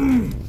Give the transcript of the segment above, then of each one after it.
Mm.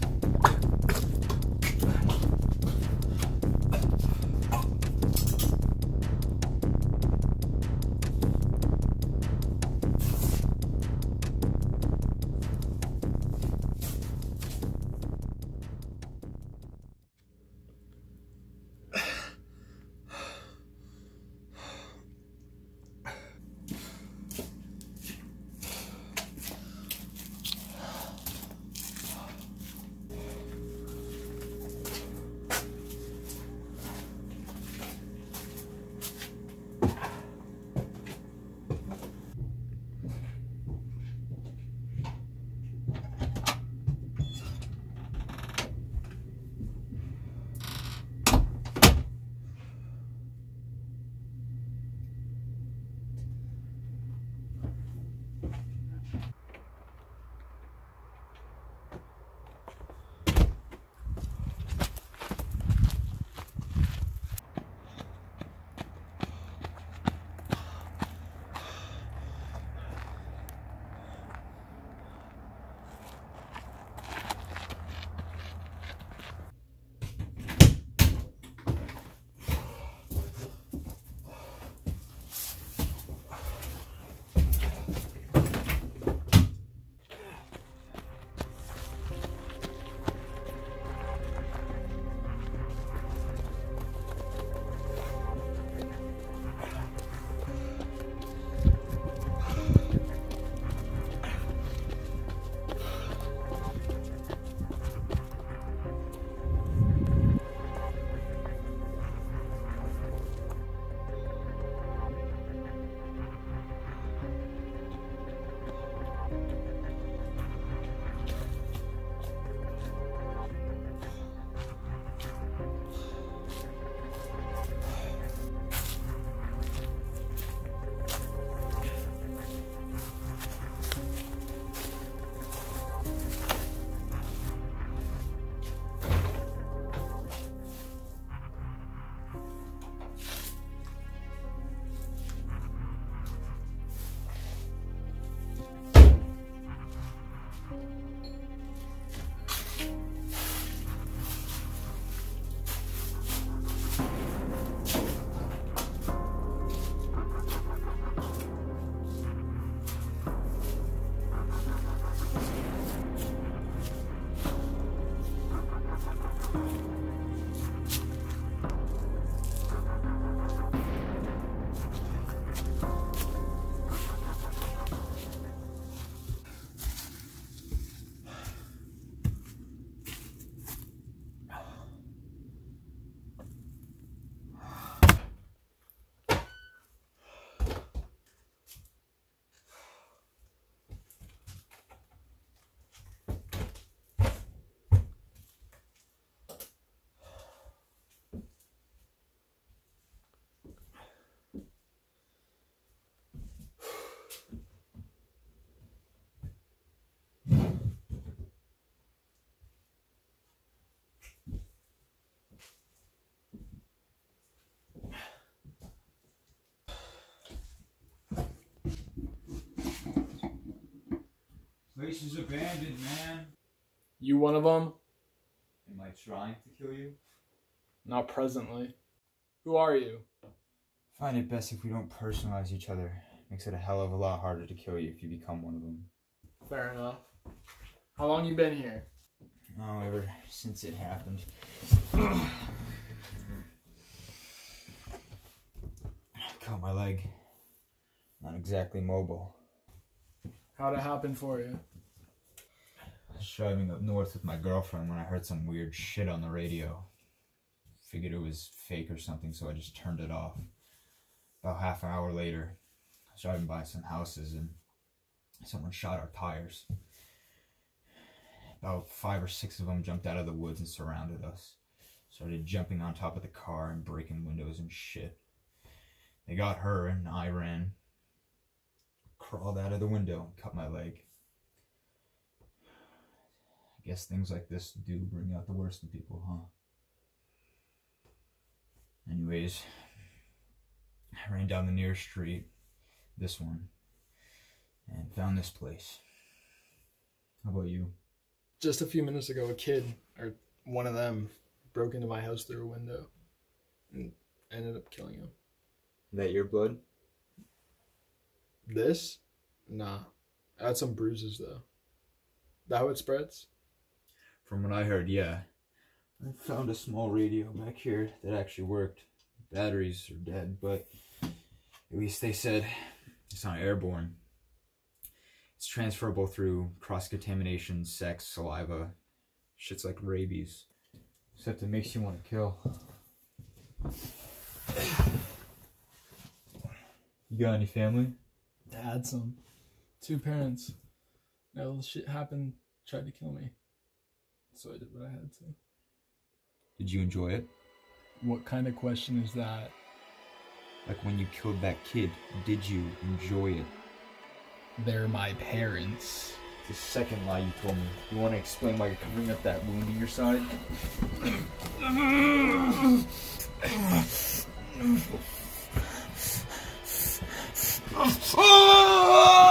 Is abandoned, man. You one of them? Am I trying to kill you? Not presently. Who are you? Find it best if we don't personalize each other. Makes it a hell of a lot harder to kill you if you become one of them. Fair enough. How long you been here? Oh, ever since it happened. Cut my leg. Not exactly mobile. How'd it happen for you? Driving up north with my girlfriend when I heard some weird shit on the radio. Figured it was fake or something, so I just turned it off. About half an hour later, I was driving by some houses and someone shot our tires. About five or six of them jumped out of the woods and surrounded us. Started jumping on top of the car and breaking windows and shit. They got her and I ran. Crawled out of the window and cut my leg. I guess things like this do bring out the worst in people, huh? Anyways, I ran down the nearest street, this one, and found this place. How about you? Just a few minutes ago, a kid, or one of them, broke into my house through a window and ended up killing him. That your blood? This? Nah. I had some bruises though. That how it spreads? From what I heard, yeah. I found a small radio back here that actually worked. Batteries are dead, but at least they said it's not airborne. It's transferable through cross contamination, sex, saliva, shit's like rabies. Except it makes you want to kill. You got any family? I had some. Two parents. Now this shit happened, tried to kill me. So I did what I had to. Did you enjoy it? What kind of question is that? Like when you killed that kid, did you enjoy it? They're my parents. The second lie you told me. You want to explain why you're covering up that wound in your side? Uh,